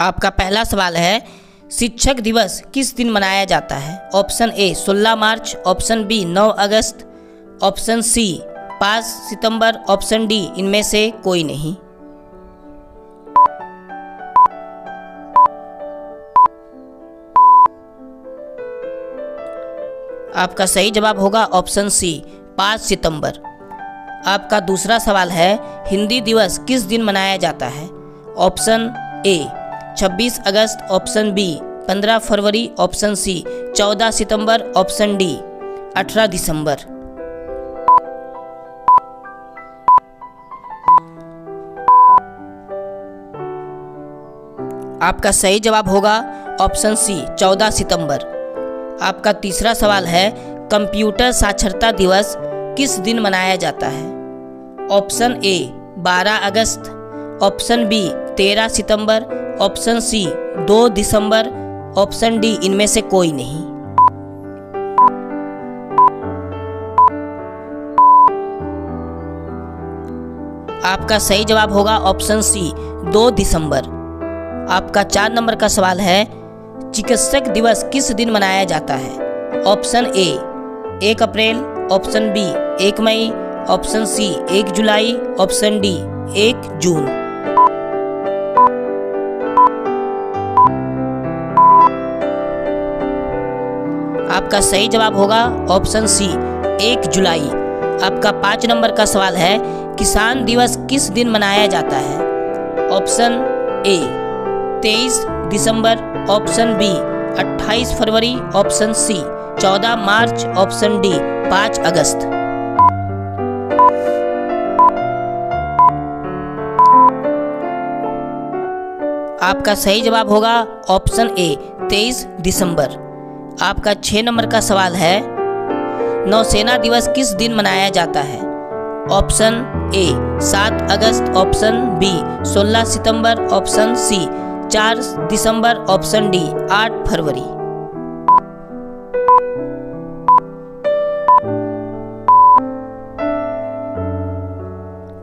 आपका पहला सवाल है, शिक्षक दिवस किस दिन मनाया जाता है? ऑप्शन ए 16 मार्च, ऑप्शन बी 9 अगस्त, ऑप्शन सी 5 सितंबर, ऑप्शन डी इनमें से कोई नहीं। आपका सही जवाब होगा ऑप्शन सी 5 सितंबर। आपका दूसरा सवाल है, हिंदी दिवस किस दिन मनाया जाता है? ऑप्शन ए 26 अगस्त ऑप्शन बी 15 फरवरी ऑप्शन सी 14 सितंबर ऑप्शन डी 18 दिसंबर। आपका सही जवाब होगा ऑप्शन सी 14 सितंबर। आपका तीसरा सवाल है, कंप्यूटर साक्षरता दिवस किस दिन मनाया जाता है? ऑप्शन ए 12 अगस्त ऑप्शन बी 13 सितंबर ऑप्शन सी 2 दिसंबर। ऑप्शन डी, इनमें से कोई नहीं। आपका सही जवाब होगा ऑप्शन सी 2 दिसंबर। आपका चार नंबर का सवाल है, चिकित्सक दिवस किस दिन मनाया जाता है? ऑप्शन ए, एक अप्रैल। ऑप्शन बी, एक मई। ऑप्शन सी, एक जुलाई। ऑप्शन डी, एक जून। आपका सही जवाब होगा ऑप्शन सी, एक जुलाई। आपका पाँच नंबर का सवाल है, किसान दिवस किस दिन मनाया जाता है? ऑप्शन ए, तेईस दिसंबर। ऑप्शन बी 28 फरवरी। ऑप्शन सी 14 मार्च। ऑप्शन डी 5 अगस्त। आपका सही जवाब होगा ऑप्शन ए 23 दिसंबर। आपका छः नंबर का सवाल है, नौसेना दिवस किस दिन मनाया जाता है? ऑप्शन ए, सात अगस्त, ऑप्शन बी 16 सितंबर, ऑप्शन सी, चार दिसंबर, ऑप्शन डी, आठ फरवरी।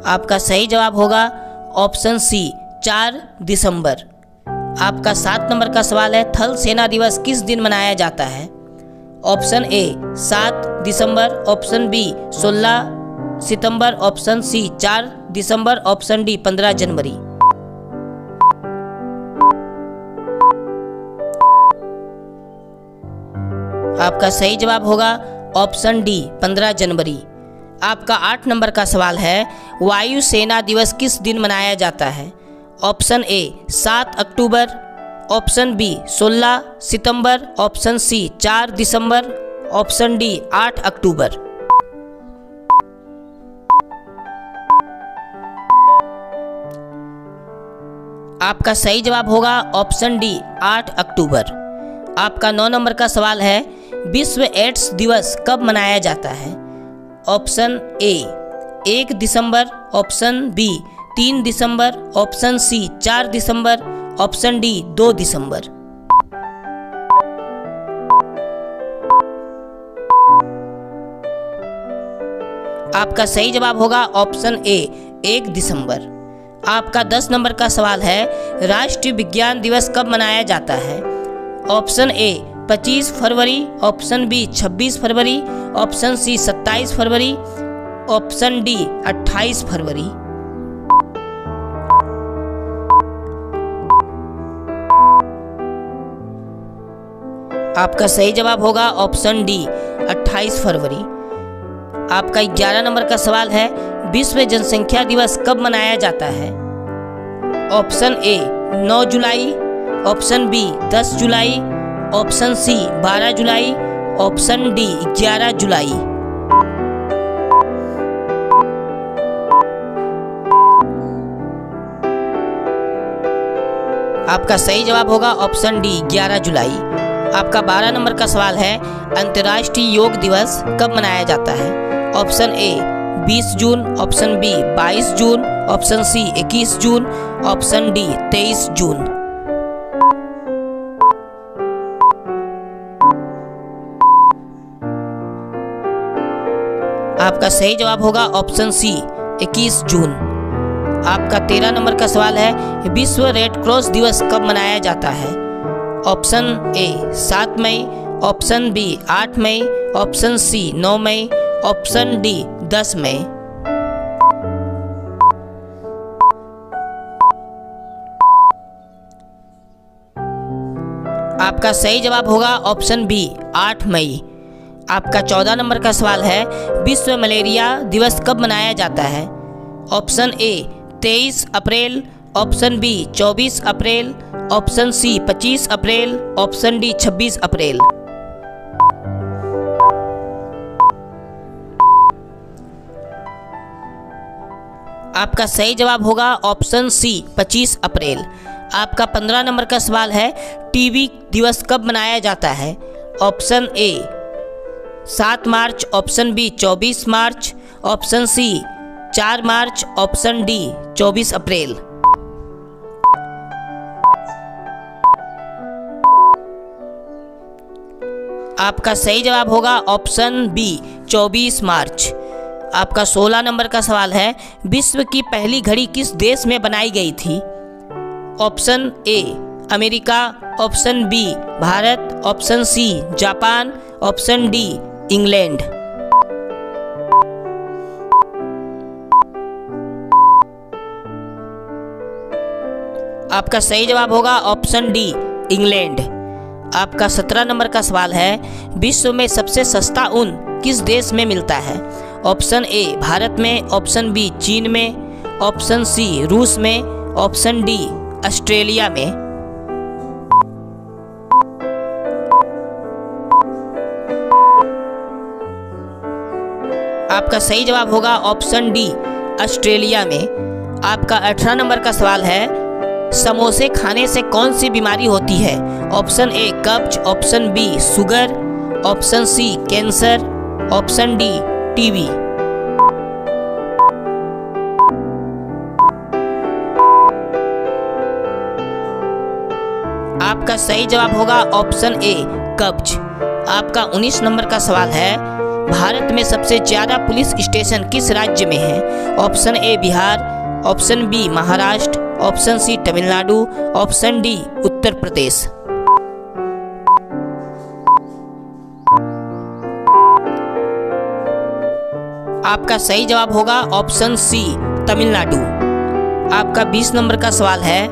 आपका सही जवाब होगा ऑप्शन सी, चार दिसंबर। आपका सात नंबर का सवाल है, थल सेना दिवस किस दिन मनाया जाता है? ऑप्शन ए, सात दिसंबर, ऑप्शन बी 16 सितंबर, ऑप्शन सी, चार दिसंबर, ऑप्शन डी 15 जनवरी। आपका सही जवाब होगा, ऑप्शन डी 15 जनवरी। आपका आठ नंबर का सवाल है, वायु सेना दिवस किस दिन मनाया जाता है? ऑप्शन ए 7 अक्टूबर। ऑप्शन बी 16 सितंबर। ऑप्शन सी 4 दिसंबर। ऑप्शन डी 8 अक्टूबर। आपका सही जवाब होगा ऑप्शन डी 8 अक्टूबर। आपका नौ नंबर का सवाल है, विश्व एड्स दिवस कब मनाया जाता है? ऑप्शन ए, एक दिसंबर। ऑप्शन बी तीन दिसंबर, ऑप्शन सी चार दिसंबर, ऑप्शन डी दो दिसंबर। आपका सही जवाब होगा ऑप्शन ए, एक दिसंबर। आपका दस नंबर का सवाल है, राष्ट्रीय विज्ञान दिवस कब मनाया जाता है? ऑप्शन ए 25 फरवरी, ऑप्शन बी 26 फरवरी, ऑप्शन सी 27 फरवरी, ऑप्शन डी 28 फरवरी। आपका सही जवाब होगा ऑप्शन डी 28 फरवरी। आपका 11 नंबर का सवाल है, विश्व जनसंख्या दिवस कब मनाया जाता है? ऑप्शन ए 9 जुलाई। ऑप्शन बी 10 जुलाई। ऑप्शन सी 12 जुलाई। ऑप्शन डी 11 जुलाई। आपका सही जवाब होगा ऑप्शन डी 11 जुलाई। आपका 12 नंबर का सवाल है, अंतर्राष्ट्रीय योग दिवस कब मनाया जाता है? ऑप्शन ए 20 जून, ऑप्शन बी 22 जून, ऑप्शन सी 21 जून, ऑप्शन डी 23 जून। आपका सही जवाब होगा ऑप्शन सी 21 जून। आपका तेरह नंबर का सवाल है, विश्व रेड क्रॉस दिवस कब मनाया जाता है? ऑप्शन ए, सात मई, ऑप्शन बी, आठ मई, ऑप्शन सी, नौ मई, ऑप्शन डी, दस मई। आपका सही जवाब होगा ऑप्शन बी, आठ मई। आपका चौदह नंबर का सवाल है, विश्व मलेरिया दिवस कब मनाया जाता है? ऑप्शन ए, तेईस अप्रैल, ऑप्शन बी, चौबीस अप्रैल ऑप्शन सी, पच्चीस अप्रैल, ऑप्शन डी, छब्बीस अप्रैल। आपका सही जवाब होगा ऑप्शन सी 25 अप्रैल। आपका 15 नंबर का सवाल है, टीवी दिवस कब मनाया जाता है? ऑप्शन ए, सात मार्च, ऑप्शन बी 24 मार्च, ऑप्शन सी, चार मार्च, ऑप्शन डी 24 अप्रैल। आपका सही जवाब होगा ऑप्शन बी 24 मार्च। आपका 16 नंबर का सवाल है, विश्व की पहली घड़ी किस देश में बनाई गई थी? Option A, America. Option B, Bharat. Option C, Japan. Option D, England. आपका सही जवाब होगा ऑप्शन डी, इंग्लैंड। आपका सत्रह नंबर का सवाल है, विश्व में सबसे सस्ता ऊन किस देश में मिलता है? ऑप्शन ए, भारत में, ऑप्शन बी, चीन में, ऑप्शन सी, रूस में, ऑप्शन डी, ऑस्ट्रेलिया में। आपका सही जवाब होगा ऑप्शन डी, ऑस्ट्रेलिया में। आपका अठारह नंबर का सवाल है समोसे खाने से कौन सी बीमारी होती है? ऑप्शन ए, कब्ज, option B, sugar, option C, cancer, option D TV आपका सही जवाब होगा ऑप्शन ए, कब्ज। आपका 19 नंबर का सवाल है, भारत में सबसे ज़्यादा पुलिस स्टेशन किस राज्य में है? Option A, Bihar, option B, Maharashtra option C Tamil Nadu, option D Uttar Pradesh. आपका सही जवाब होगा ऑप्शन सी तमिलनाडु। आपका 20 नंबर का सवाल है,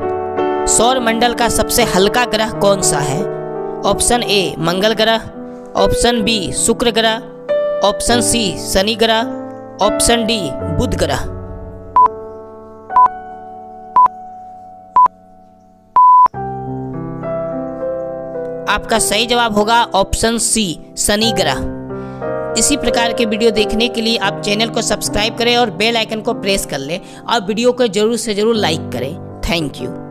सौर मंडल का सबसे हल्का ग्रह कौन सा है? ऑप्शन ए मंगल ग्रह, ऑप्शन बी शुक्र ग्रह, ऑप्शन सी शनि ग्रह, ऑप्शन डी बुध ग्रह। आपका सही जवाब होगा ऑप्शन सी, शनि ग्रह। इसी प्रकार के वीडियो देखने के लिए आप चैनल को सब्सक्राइब करें और बेल आइकन को प्रेस कर लें और वीडियो को ज़रूर से ज़रूर लाइक करें। Thank you.